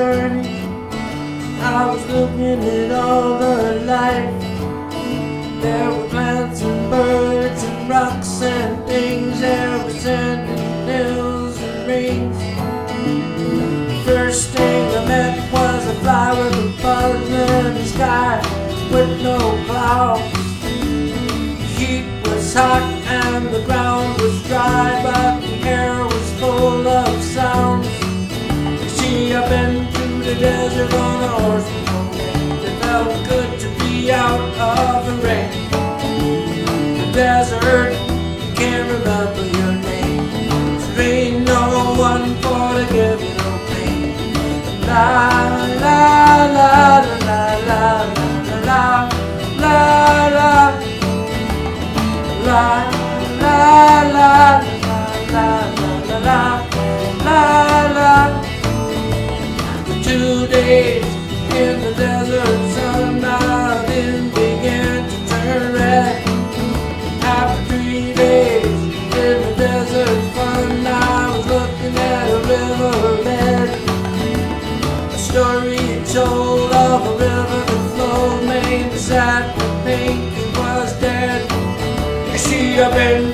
journey. I was looking at all the life. There were plants and birds and rocks and things. There were sand and hills and rings. The first thing I met was a fly with a buzz in the sky with no clouds. The heat was hot and the ground was dry, but the air was full of sounds. The desert on a horse. It felt good to be out of the rain. The desert, you can't remember your name. There ain't no one for to give you no pain. Days in the desert sun my then began to turn red. After three days in the desert fun I was looking at a riverbed A story told of a river that flowed Maine beside the pink it was dead. You see, I've been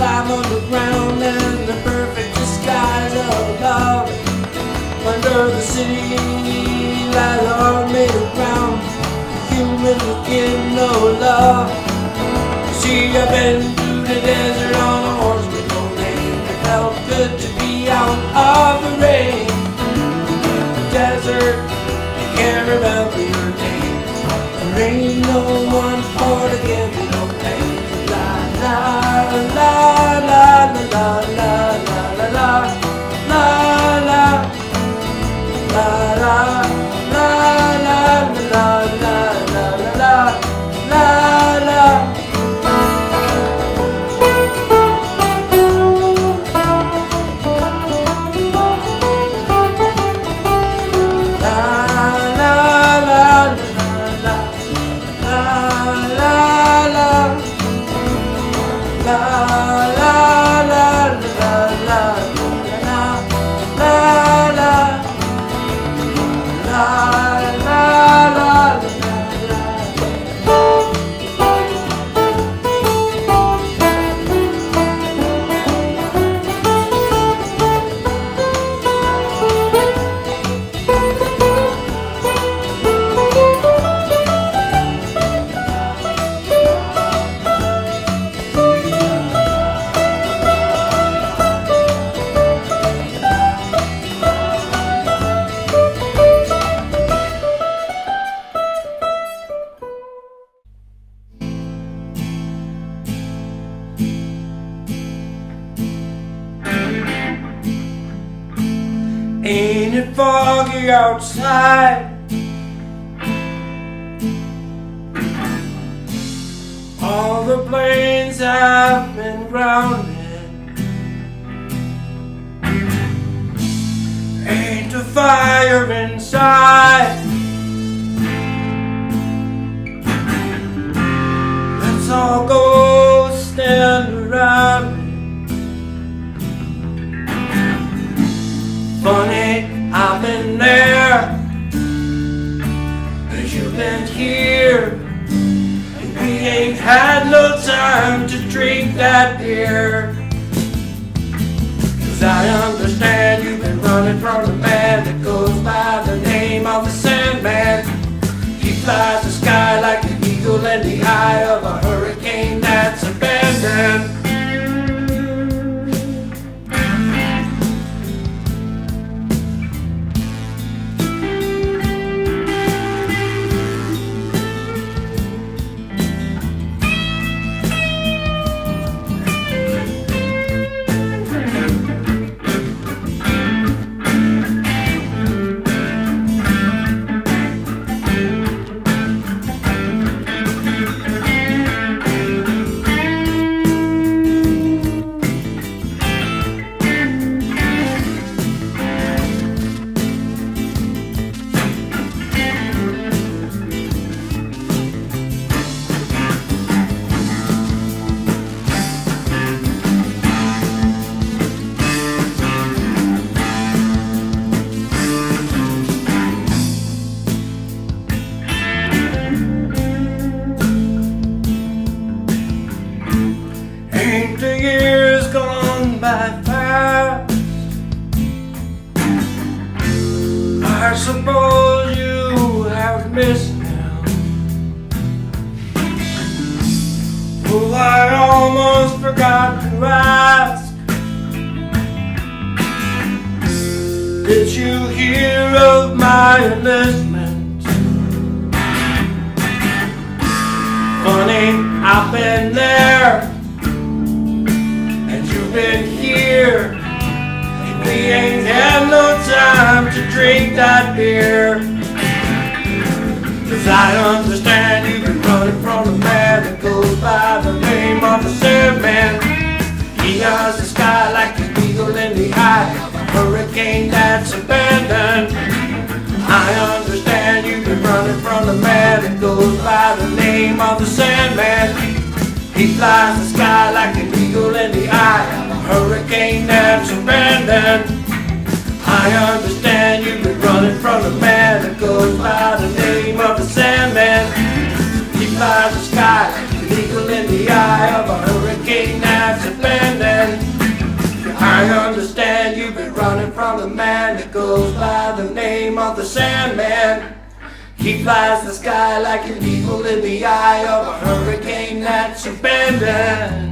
life underground and the perfect disguise of love. Under the city lies a heart made of ground. Humans will no love. See, I've been through the desert time to drink that beer. Cause I understand you've been running from the man that goes by the name of the Sandman. He flies the sky like an eagle in the eye of a hurricane that's abandoned. Drink that beer. Cause I understand you've been running from the man that goes by the name of the Sandman. He eyes the sky like an eagle in the eye of a hurricane that's abandoned. I understand you've been running from the man that goes by the name of the Sandman. He flies the sky like an eagle in the eye of a hurricane that's abandoned. I understand you've been running from the man that goes by the name of the Sandman. He flies the sky an eagle in the eye of a hurricane that's abandoned. I understand you've been running from the man that goes by the name of the Sandman. He flies the sky like an eagle in the eye of a hurricane that's abandoned.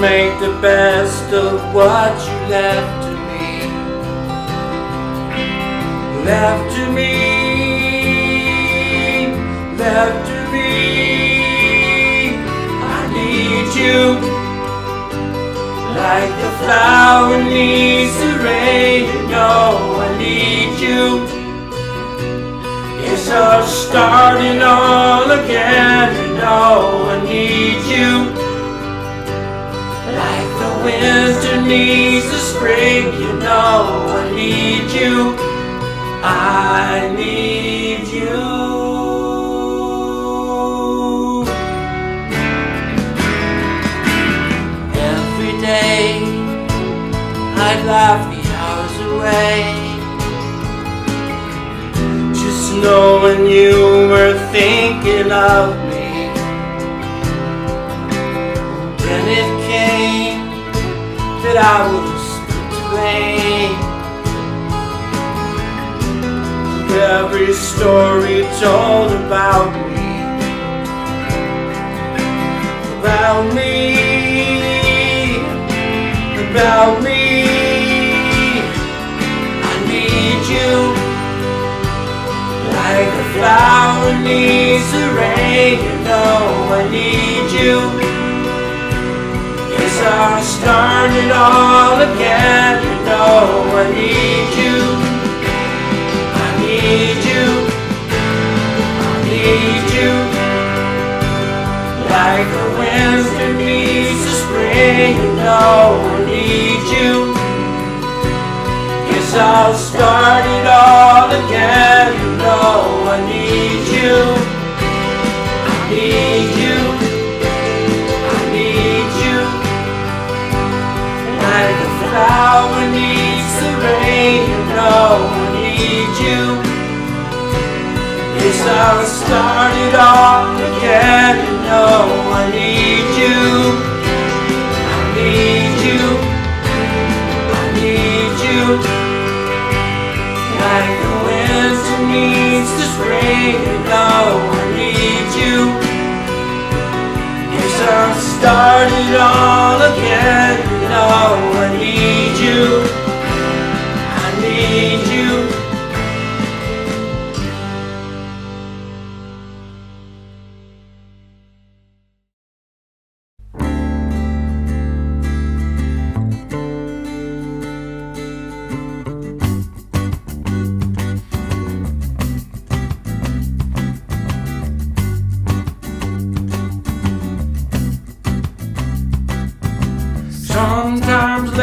Make the best of what you left to me left to me, left to me. I need you like the flower needs the rain. You know I need you. It's I'm starting all again. You know I need you. Winter needs the spring. You know I need you. I need you. Every day I'd laugh the hours away. Just knowing you were thinking of that I was to blame. every story told about me. About me. About me. I need you. Like a flower needs the rain you know I need you are starting all again. You know I need you. I need you. I need you. Like a winter needs the spring. You know I need you. Guess I'll start it all again. You know I need you. You. Guess I'll start it all again. Know I need you. I need you. I need you. Like the winter needs the spring. Know I need you. Guess I'll start it all again. Know I need you.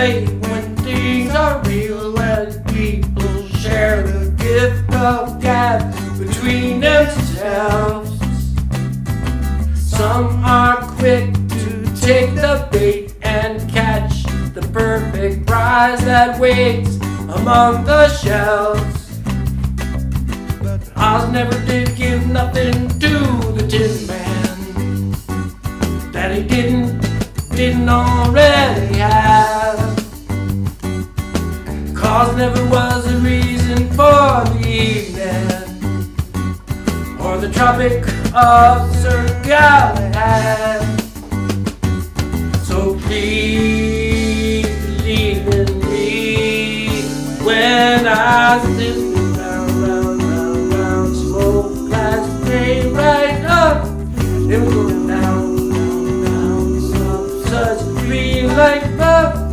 Late when things are real and people share the gift of gab between themselves. Some are quick to take the bait and catch the perfect prize that waits among the shells. But Oz never did give nothing to the Tin Man that he didn't didn't already have. Cause never was a reason for the evening or the Tropic of Sir Galahad. So please believe in me when I sit round, round, round, round, smoke glass play right up. Will go down, down, down, some such dream like love.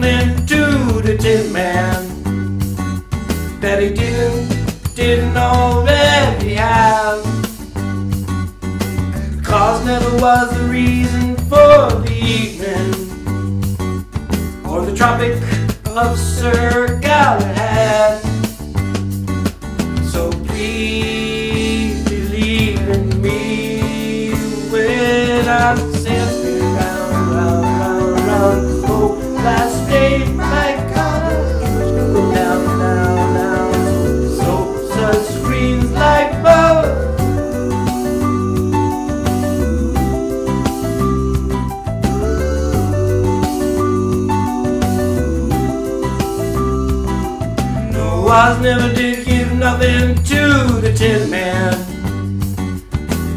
Nothing to the Tin Man that he didn't, didn't already have. Cause never was the reason for the evening or the Tropic of Sir Galahad. I never did give nothing to the Tin Man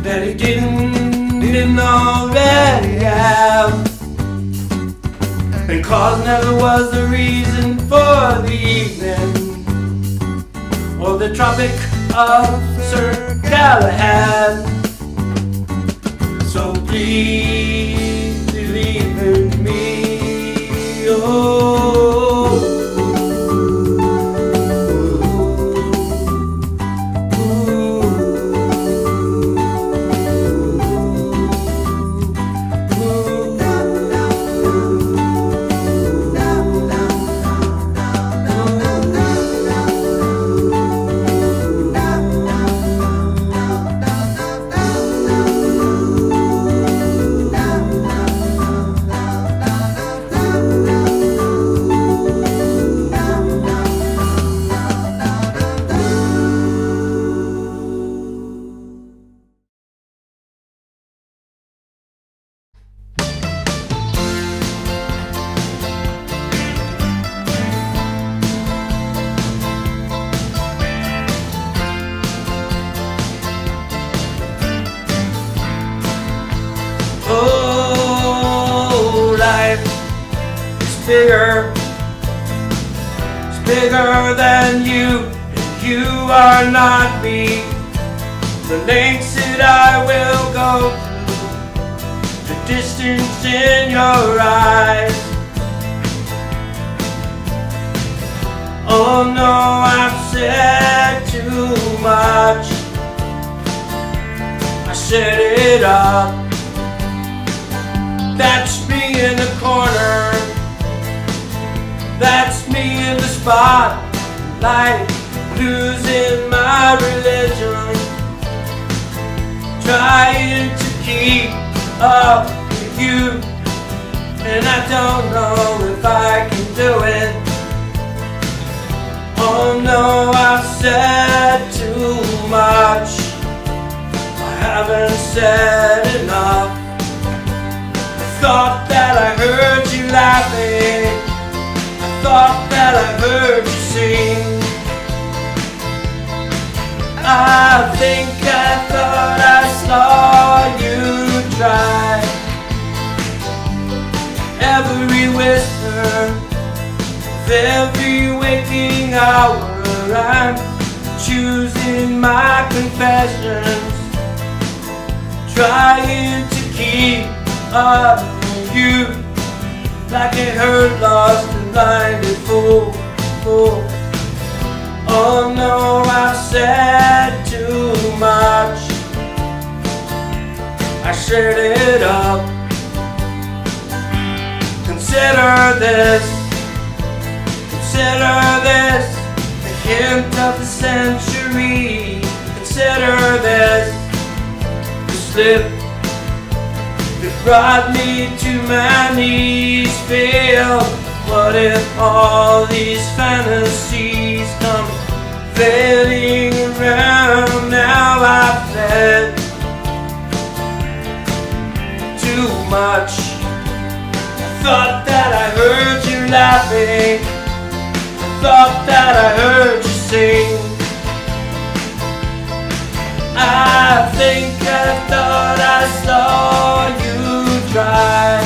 that he didn't, didn't already have. And cause never was the reason for the evening or the Tropic of Sir Galahad. So please believe in me. Oh, the in your eyes. Oh no, I've said too much. I set it up. That's me in the corner. That's me in the spotlight, losing my religion, trying to keep up you, and I don't know if I can do it. Oh no, I've said too much. I haven't said enough. I thought that I heard you laughing. I thought that I heard you sing. I think I thought I saw you try. Every whisper every waking hour, I'm choosing my confessions, trying to keep up with you like a hurt, lost and blinded fool. Oh no, I've said too much. I shared it up. Consider this, consider this, the hint of the century. Consider this, the slip that brought me to my knees. Feel what if all these fantasies come fading around? Now I've said too much. Thought that I heard you laughing. I thought that I heard you sing. I think I thought I saw you try.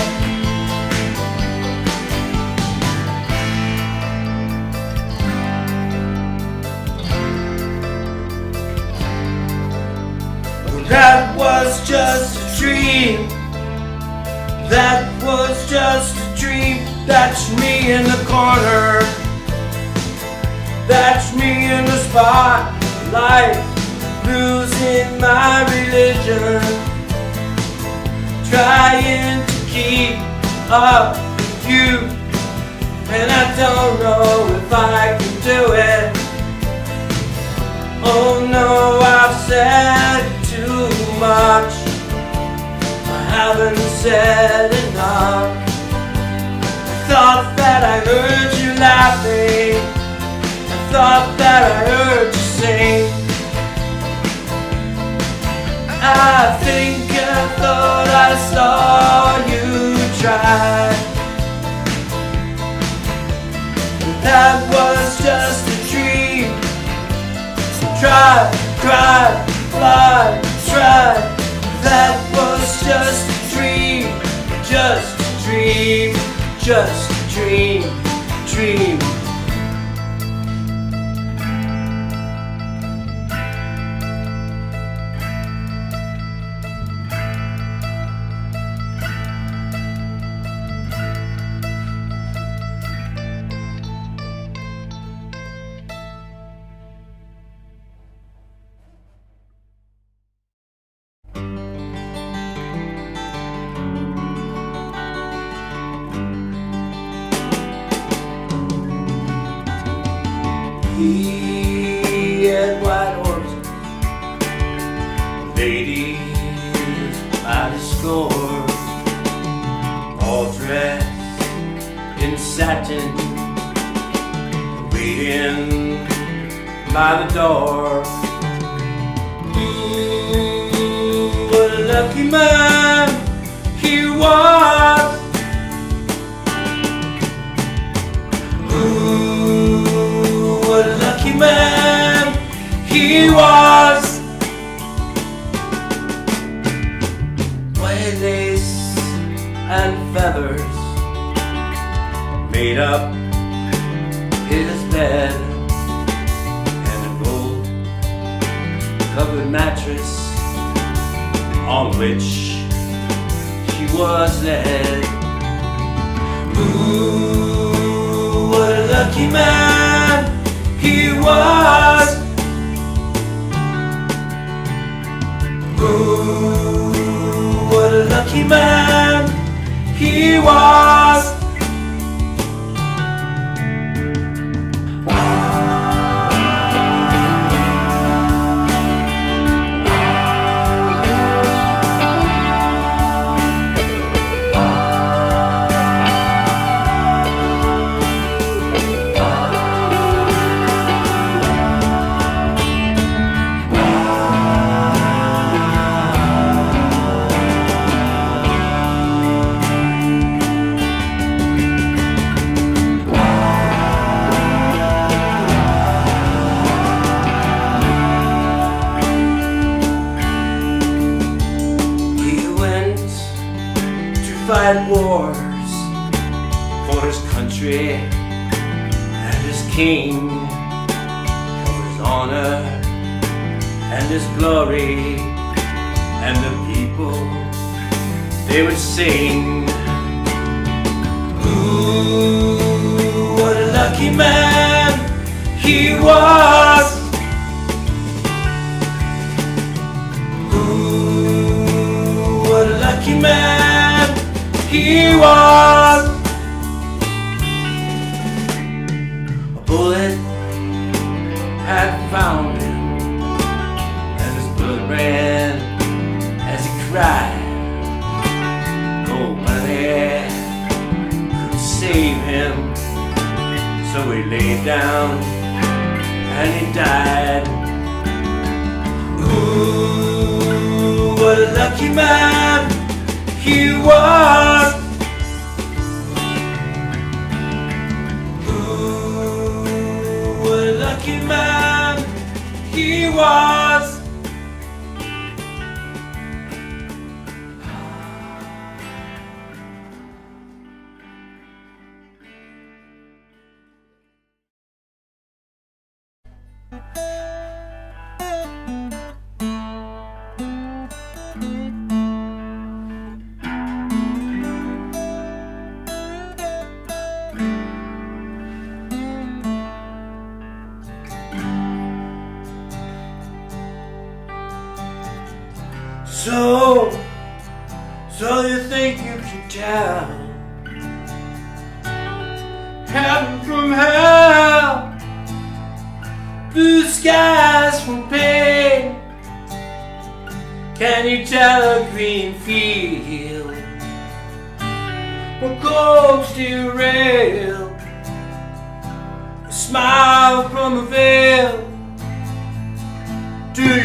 That was just a dream. That That's me in the corner. That's me in the spotlight, losing my religion, trying to keep up with you, and I don't know if I can do it. Oh no, I've said too much. I haven't said enough. Thought that I heard you laughing. I thought that I heard you sing. I think I thought I saw you try. That was just a dream. So Try, try, fly, try. That was just just satin, waiting by the door. Ooh, what a lucky man he was. Ooh, what a lucky man he was. Lace and feathers made up his bed, and a gold covered mattress on which she was led. Ooh, what a lucky man he was. Ooh, what a lucky man he was. And the people they would sing. Ooh, what a lucky man he was. Ooh, what a lucky man he was. A bullet had found he. Nobody could save him, so he laid down and he died. Ooh, what a lucky man he was. Ooh, what a lucky man he was.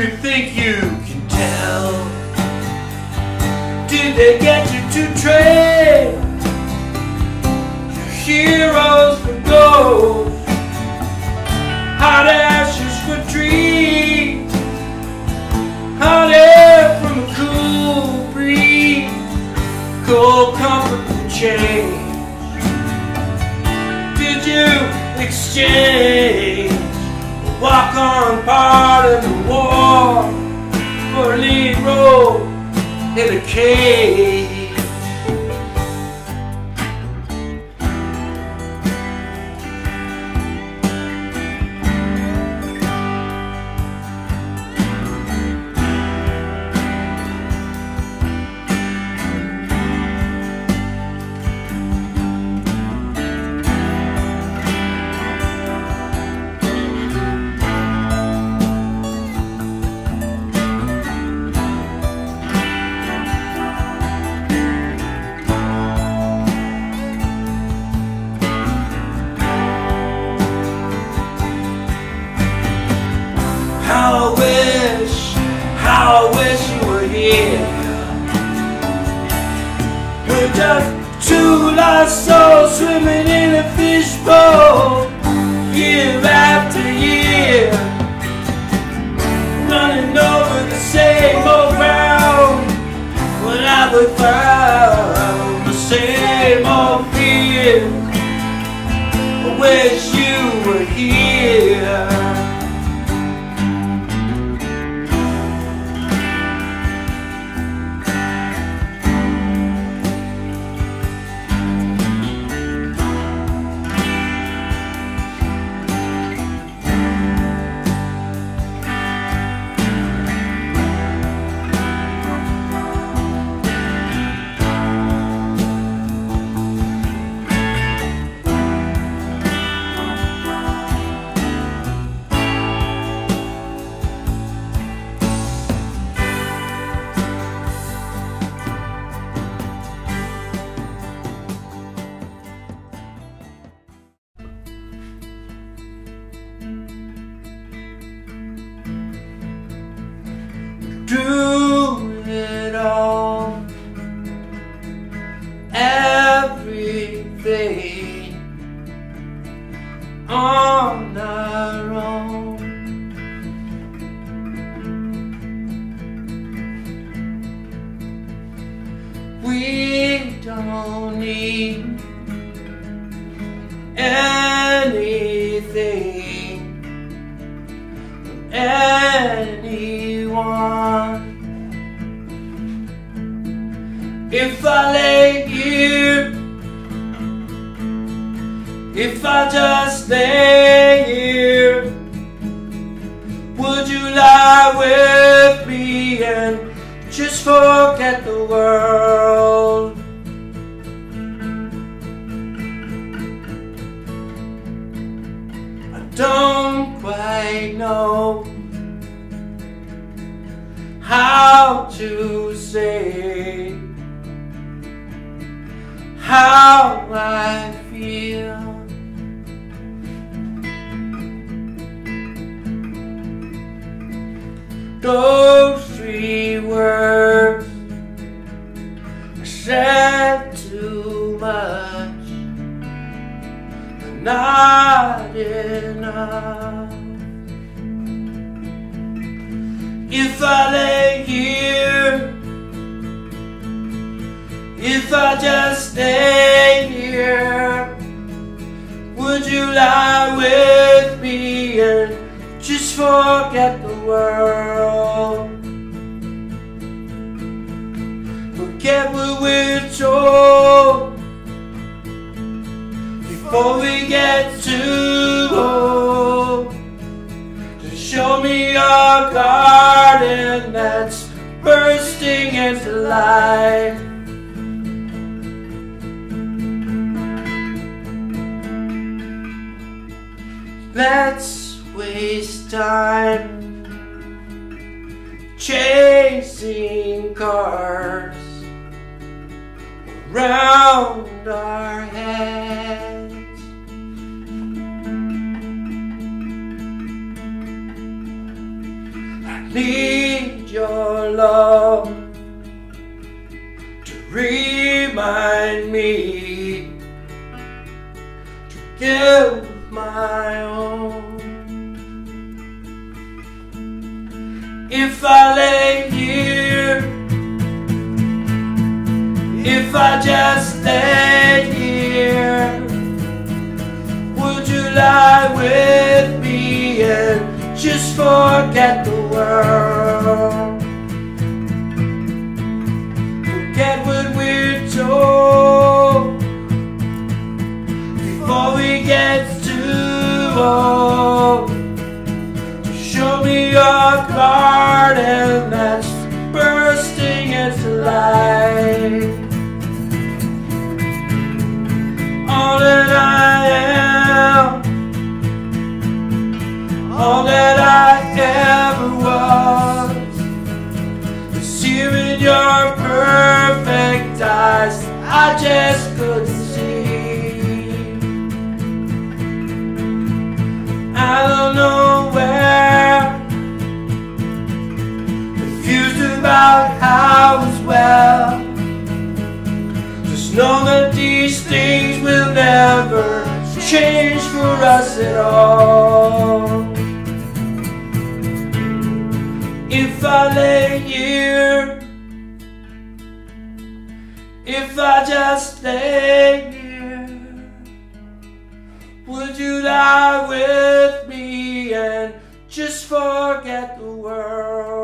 You think you can tell? Did they get you to trade your heroes for gold? Hot ashes for trees, hot air from a cool breeze, cold comfort for change. Did you exchange a walk-on part of the war for role in a cage? Anyone. If I lay here, if I just lay here, would you lie with me and just forget the world? How to say how I feel. Those three words I said too much, but not enough. If I lay I just stay here, would you lie with me and just forget the world? Forget what we're told before we get too old. To show me a garden that's bursting into life. Let's waste time chasing cars around our heads. I need your love to remind me to give If I lay here, if I just lay here, would you lie with me and just forget the world? Forget what we're told before we get too old garden that's bursting into life. All that I am, all that I ever was, is here in your perfect eyes. I just couldn't about how as well. Just know that these things will never change for us at all. If I lay here, if I just lay here. Would you lie with me and just forget the world?